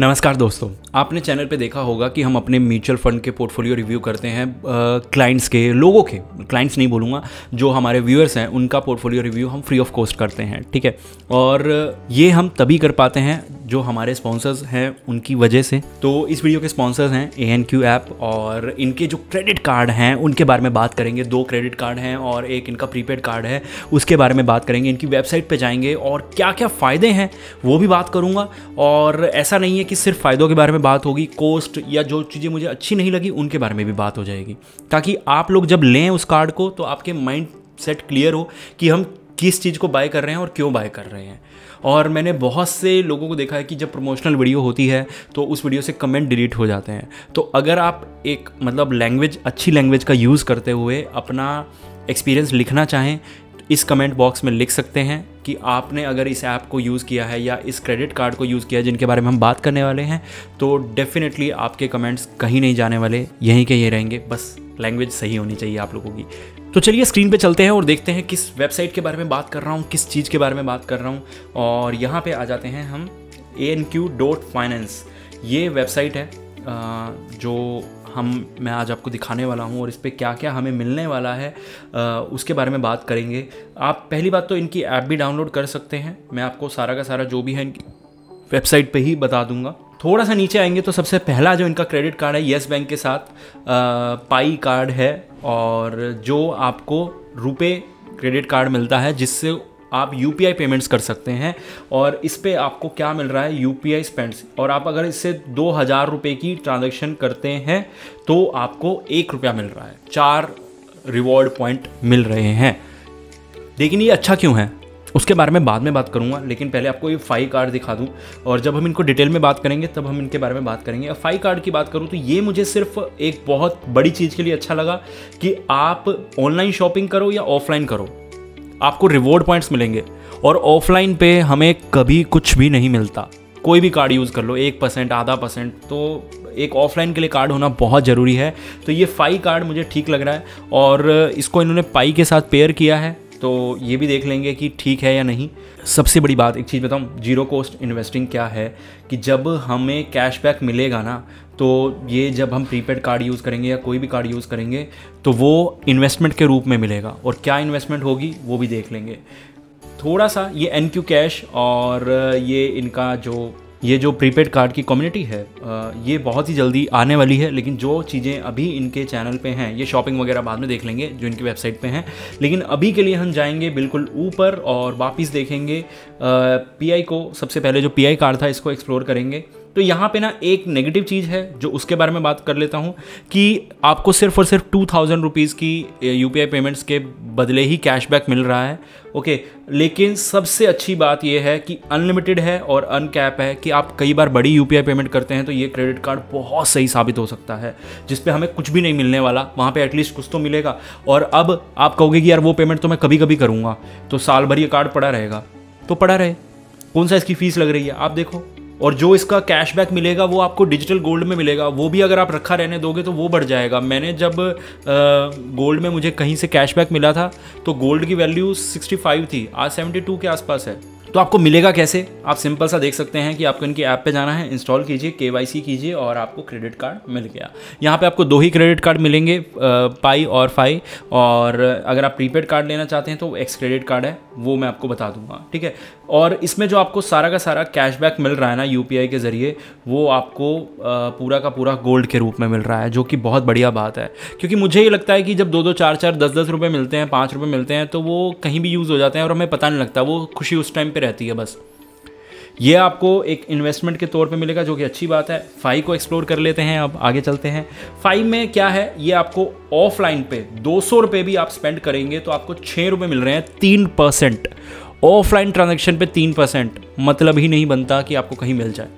नमस्कार दोस्तों, आपने चैनल पे देखा होगा कि हम अपने म्यूचुअल फंड के पोर्टफोलियो रिव्यू करते हैं क्लाइंट्स के, लोगों के क्लाइंट्स नहीं बोलूँगा, जो हमारे व्यूअर्स हैं, उनका पोर्टफोलियो रिव्यू हम फ्री ऑफ़ कॉस्ट करते हैं, ठीक है? और ये हम तभी कर पाते हैं जो हमारे स्पॉन्सर्स हैं उनकी वजह से। तो इस वीडियो के स्पॉन्सर्स हैं ए एन क्यू ऐप और इनके जो क्रेडिट कार्ड हैं, उनके बारे में बात करेंगे। दो क्रेडिट कार्ड हैं और एक इनका प्रीपेड कार्ड है, उसके बारे में बात करेंगे। इनकी वेबसाइट पर जाएँगे और क्या क्या फ़ायदे हैं, वो भी बात करूँगा। और ऐसा नहीं है कि सिर्फ़ फ़ायदों के बारे में बात होगी कोस्ट या जो चीज़ें मुझे अच्छी नहीं लगी, उनके बारे में भी बात हो जाएगी। ताकि आप लोग जब लें उस कार्ड को तो आपके माइंड सेट क्लियर हो कि हम किस चीज़ को बाय कर रहे हैं और क्यों बाय कर रहे हैं। और मैंने बहुत से लोगों को देखा है कि जब प्रमोशनल वीडियो होती है तो उस वीडियो से कमेंट डिलीट हो जाते हैं। तो अगर आप एक मतलब लैंग्वेज अच्छी लैंग्वेज का यूज़ करते हुए अपना एक्सपीरियंस लिखना चाहें, इस कमेंट बॉक्स में लिख सकते हैं कि आपने अगर इस ऐप को यूज़ किया है या इस क्रेडिट कार्ड को यूज़ किया है, जिनके बारे में हम बात करने वाले हैं तो डेफिनेटली आपके कमेंट्स कहीं नहीं जाने वाले, यहीं के ये रहेंगे। बस लैंग्वेज सही होनी चाहिए आप लोगों की। तो चलिए स्क्रीन पे चलते हैं और देखते हैं किस वेबसाइट के बारे में बात कर रहा हूँ किस चीज़ के बारे में बात कर रहा हूँ। और यहाँ पे आ जाते हैं हम A N Q dot finance ये वेबसाइट है जो हम मैं आज आपको दिखाने वाला हूँ और इस पर क्या क्या हमें मिलने वाला है उसके बारे में बात करेंगे। आप पहली बात तो इनकी ऐप भी डाउनलोड कर सकते हैं। मैं आपको सारा का सारा जो भी है इनकी वेबसाइट पे ही बता दूँगा। थोड़ा सा नीचे आएँगे तो सबसे पहला जो इनका क्रेडिट कार्ड है येस बैंक के साथ आ, पाई कार्ड है। और जो आपको रुपए क्रेडिट कार्ड मिलता है, जिससे आप यूपीआई पेमेंट्स कर सकते हैं और इस पर आपको क्या मिल रहा है? यू पी आई स्पेंड्स और आप अगर इससे दो हज़ार रुपये की ट्रांजेक्शन करते हैं तो आपको एक रुपया मिल रहा है। चार रिवॉर्ड पॉइंट मिल रहे हैं। लेकिन ये अच्छा क्यों है? उसके बारे में बाद में बात करूँगा, लेकिन पहले आपको ये फाई कार्ड दिखा दूँ। और जब हम इनको डिटेल में बात करेंगे, तब हम इनके बारे में बात करेंगे। फाई कार्ड की बात करूँ तो ये मुझे सिर्फ़ एक बहुत बड़ी चीज़ के लिए अच्छा लगा कि आप ऑनलाइन शॉपिंग करो या ऑफलाइन करो। आपको रिवॉर्ड पॉइंट्स मिलेंगे। और ऑफलाइन पे हमें कभी कुछ भी नहीं मिलता। कोई भी कार्ड यूज़ कर लो, एक परसेंट आधा परसेंट तो एक ऑफलाइन के लिए कार्ड होना बहुत ज़रूरी है। तो ये फाई कार्ड मुझे ठीक लग रहा है। और इसको इन्होंने पाई के साथ पेयर किया है। तो ये भी देख लेंगे कि ठीक है या नहीं। सबसे बड़ी बात, एक चीज़ बताऊँ ज़ीरो कॉस्ट इन्वेस्टिंग क्या है कि जब हमें कैशबैक मिलेगा ना तो ये जब हम प्रीपेड कार्ड यूज़ करेंगे या कोई भी कार्ड यूज़ करेंगे तो वो इन्वेस्टमेंट के रूप में मिलेगा और क्या इन्वेस्टमेंट होगी वो भी देख लेंगे। थोड़ा सा ये एन क्यू कैश और ये इनका जो ये जो प्रीपेड कार्ड की कम्युनिटी है ये बहुत ही जल्दी आने वाली है, लेकिन जो चीज़ें अभी इनके चैनल पे हैं, ये शॉपिंग वगैरह बाद में देख लेंगे, जो इनकी वेबसाइट पे हैं। लेकिन अभी के लिए हम जाएँगे बिल्कुल ऊपर और वापस देखेंगे पीआई को, सबसे पहले जो पीआई कार्ड था, इसको एक्सप्लोर करेंगे। तो यहाँ पे ना एक नेगेटिव चीज़ है, जो उसके बारे में बात कर लेता हूँ, कि आपको सिर्फ़ और सिर्फ़ टू थाउज़ेंड रुपीज़ की यूपीआई पेमेंट्स के बदले ही कैशबैक मिल रहा है ओके लेकिन सबसे अच्छी बात यह है कि अनलिमिटेड है और अनकैप है कि आप कई बार बड़ी यूपीआई पेमेंट करते हैं तो ये क्रेडिट कार्ड बहुत सही साबित हो सकता है, जिस पे हमें कुछ भी नहीं मिलने वाला, वहाँ पे एटलीस्ट कुछ तो मिलेगा। और अब आप कहोगे कि यार वो पेमेंट तो मैं कभी कभी करूँगा तो साल भर ये कार्ड पड़ा रहेगा तो पड़ा रहे। कौन सा इसकी फ़ीस लग रही है? आप देखो। और जो इसका कैशबैक मिलेगा, वो आपको डिजिटल गोल्ड में मिलेगा। वो भी अगर आप रखा रहने दोगे तो वो बढ़ जाएगा। मैंने जब गोल्ड में मुझे कहीं से कैशबैक मिला था तो गोल्ड की वैल्यू 65 थी। आज 72 के आसपास है। तो आपको मिलेगा कैसे? आप सिंपल सा देख सकते हैं कि आपको इनके ऐप पे जाना है, इंस्टॉल कीजिए के कीजिए और आपको क्रेडिट कार्ड मिल गया। यहाँ पे आपको दो ही क्रेडिट कार्ड मिलेंगे पाई और फाई। और अगर आप प्रीपेड कार्ड लेना चाहते हैं तो एक्स क्रेडिट कार्ड है, वो मैं आपको बता दूँगा, ठीक है? और इसमें जो आपको सारा का सारा कैशबैक मिल रहा है ना यूपीआई के ज़रिए, वो आपको पूरा का पूरा गोल्ड के रूप में मिल रहा है, जो कि बहुत बढ़िया बात है। क्योंकि मुझे ये लगता है कि जब दो दो, चार चार, दस दस रुपये मिलते हैं, पाँच रुपये मिलते हैं तो वो कहीं भी यूज़ हो जाते हैं और हमें पता नहीं लगता, वो खुशी उस टाइम पर रहती है बस। ये आपको एक इन्वेस्टमेंट के तौर पे मिलेगा, जो कि अच्छी बात है। फाइव को एक्सप्लोर कर लेते हैं, अब आगे चलते हैं। फाइव में क्या है? ये आपको ऑफलाइन पे दो सौ रुपये भी आप स्पेंड करेंगे तो आपको छः रुपये मिल रहे हैं, तीन परसेंट। ऑफलाइन ट्रांजेक्शन पे तीन परसेंट मतलब ही नहीं बनता कि आपको कहीं मिल जाए।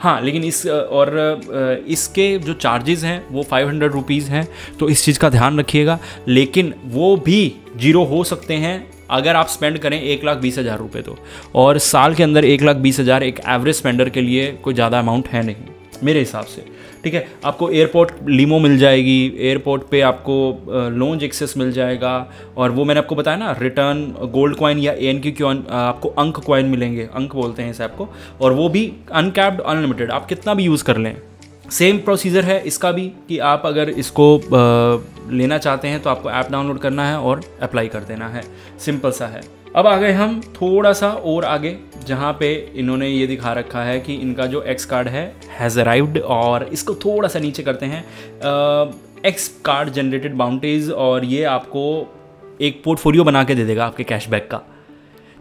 हाँ लेकिन इस, और, इसके जो चार्जेस हैं, वो फाइव हंड्रेड रुपीज़ हैं तो इस चीज़ का ध्यान रखिएगा। लेकिन वो भी ज़ीरो हो सकते हैं अगर आप स्पेंड करें एक लाख बीस हज़ार रुपये तो। और साल के अंदर एक लाख बीस हज़ार एक एवरेज स्पेंडर के लिए कोई ज़्यादा अमाउंट है नहीं, मेरे हिसाब से। ठीक है? आपको एयरपोर्ट लीमो मिल जाएगी एयरपोर्ट पे आपको लॉन्च एक्सेस मिल जाएगा। और वो मैंने आपको बताया ना रिटर्न गोल्ड कॉइन या ए एन क्यू आपको अंक कॉइन मिलेंगे, अंक बोलते हैं इसे आपको और वो भी अनकैप्ड अनलिमिटेड आप कितना भी यूज़ कर लें। सेम प्रोसीजर है इसका भी कि आप अगर इसको लेना चाहते हैं तो आपको ऐप डाउनलोड करना है और अप्लाई कर देना है। सिंपल सा है। अब आ गए हम थोड़ा सा और आगे, जहाँ पे इन्होंने ये दिखा रखा है कि इनका जो एक्स कार्ड है हैज़ अराइव्ड और इसको थोड़ा सा नीचे करते हैं। एक्स कार्ड जनरेटेड बाउंड्रीज और ये आपको एक पोर्टफोलियो बना के दे देगा आपके कैशबैक का।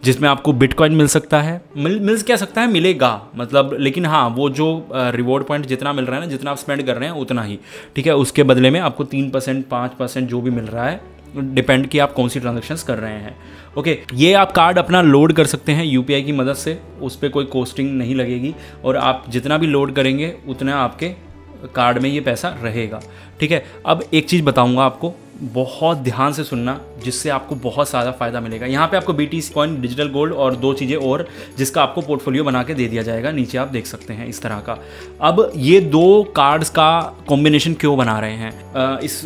जिसमें आपको बिटकॉइन मिल सकता है। मिल मिल क्या सकता है, मिलेगा। मतलब लेकिन हाँ वो जो रिवॉर्ड पॉइंट जितना मिल रहा है ना, जितना आप स्पेंड कर रहे हैं, उतना ही। ठीक है? उसके बदले में आपको तीन परसेंट, पाँच परसेंट जो भी मिल रहा है डिपेंड कि आप कौन सी ट्रांजेक्शन्स कर रहे हैं। ओके ये आप कार्ड अपना लोड कर सकते हैं यूपीआई की मदद से। उस पर कोई कोस्टिंग नहीं लगेगी। और आप जितना भी लोड करेंगे, उतना आपके कार्ड में ये पैसा रहेगा। ठीक है? अब एक चीज़ बताऊँगा आपको। बहुत ध्यान से सुनना, जिससे आपको बहुत ज़्यादा फ़ायदा मिलेगा। यहाँ पे आपको B T coin digital gold और दो चीज़ें और, जिसका आपको पोर्टफोलियो बना के दे दिया जाएगा। नीचे आप देख सकते हैं इस तरह का। अब ये दो कार्ड्स का कॉम्बिनेशन क्यों बना रहे हैं? इस,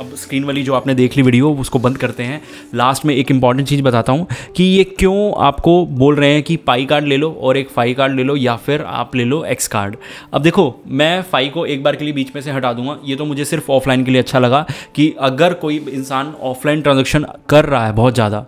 अब स्क्रीन वाली जो आपने देख ली वीडियो उसको बंद करते हैं। लास्ट में एक इंपॉर्टेंट चीज़ बताता हूँ कि ये क्यों आपको बोल रहे हैं कि पाई कार्ड ले लो और एक फाई कार्ड ले लो या फिर आप ले लो एक्स कार्ड अब देखो, मैं फाई को एक बार के लिए बीच में से हटा दूँगा। ये तो मुझे सिर्फ़ ऑफलाइन के लिए अच्छा लगा कि अगर कोई इंसान ऑफलाइन ट्रांजेक्शन कर रहा है बहुत ज़्यादा,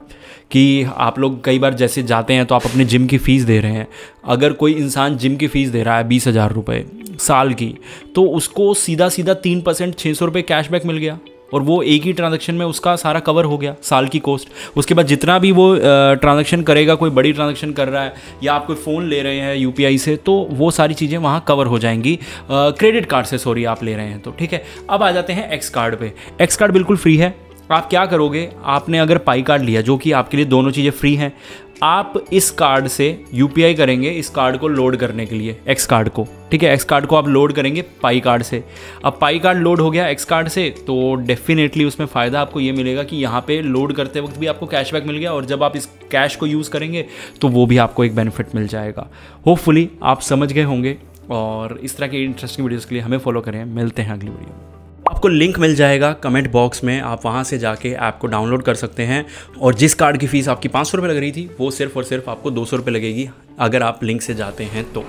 कि आप लोग कई बार जैसे जाते हैं तो आप अपने जिम की फ़ीस दे रहे हैं, अगर कोई इंसान जिम की फ़ीस दे रहा है बीस हज़ार रुपये साल की तो उसको सीधा सीधा तीन परसेंट छः सौ रुपये कैशबैक मिल गया। और वो एक ही ट्रांजेक्शन में उसका सारा कवर हो गया, साल की कॉस्ट उसके बाद जितना भी वो ट्रांजेक्शन करेगा, कोई बड़ी ट्रांजेक्शन कर रहा है या आप कोई फ़ोन ले रहे हैं यूपीआई से तो वो सारी चीज़ें वहाँ कवर हो जाएँगी। क्रेडिट कार्ड से सॉरी आप ले रहे हैं तो ठीक है? अब आ जाते हैं एक्स कार्ड पे। एक्स कार्ड बिल्कुल फ्री है। आप क्या करोगे? आपने अगर पाई कार्ड लिया, जो कि आपके लिए दोनों चीज़ें फ्री हैं आप इस कार्ड से यूपीआई करेंगे, इस कार्ड को लोड करने के लिए एक्स कार्ड को। ठीक है एक्स कार्ड को आप लोड करेंगे पाई कार्ड से। अब पाई कार्ड लोड हो गया एक्स कार्ड से तो डेफिनेटली उसमें फ़ायदा आपको ये मिलेगा कि यहाँ पे लोड करते वक्त भी आपको कैशबैक मिल गया और जब आप इस कैश को यूज़ करेंगे तो वो भी आपको एक बेनिफिट मिल जाएगा। होपफुली आप समझ गए होंगे और इस तरह की इंटरेस्टिंग वीडियोज़ के लिए हमें फॉलो करें। मिलते हैं अगली वीडियो में। आपको लिंक मिल जाएगा कमेंट बॉक्स में, आप वहाँ से जाके ऐप को डाउनलोड कर सकते हैं। और जिस कार्ड की फ़ीस आपकी पाँच सौ रुपये लग रही थी, वो सिर्फ़ और सिर्फ़ आपको दो सौ रुपये लगेगी, अगर आप लिंक से जाते हैं तो।